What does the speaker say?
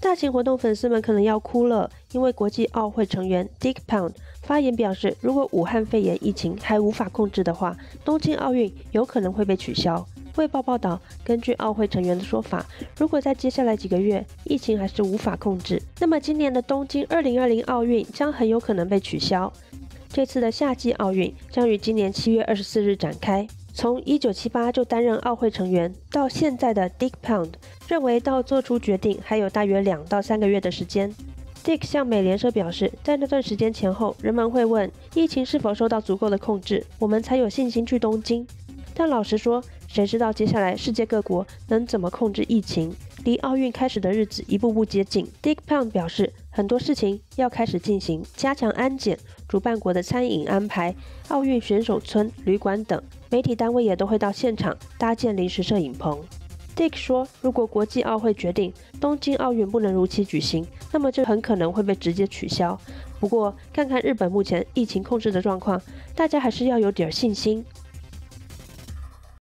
大型活动粉丝们可能要哭了，因为国际奥会成员 Dick Pound 发言表示，如果武汉肺炎疫情还无法控制的话，东京奥运有可能会被取消。卫报报道，根据奥会成员的说法，如果在接下来几个月疫情还是无法控制，那么今年的东京2020奥运将很有可能被取消。这次的夏季奥运将于今年七月二十四日展开。从一九七八就担任奥会成员到现在的 Dick Pound 认为，到做出决定还有大约两到三个月的时间。Dick 向美联社表示，在那段时间前后，人们会问疫情是否受到足够的控制，我们才有信心去东京。但老实说，谁知道接下来世界各国能怎么控制疫情？离奥运开始的日子一步步接近。Dick Pound 表示，很多事情要开始进行，加强安检、主办国的餐饮安排、奥运选手村、旅馆等。媒体单位也都会到现场搭建临时摄影棚。Dick 说，如果国际奥会决定东京奥运不能如期举行，那么就很可能会被直接取消。不过，看看日本目前疫情控制的状况，大家还是要有点信心。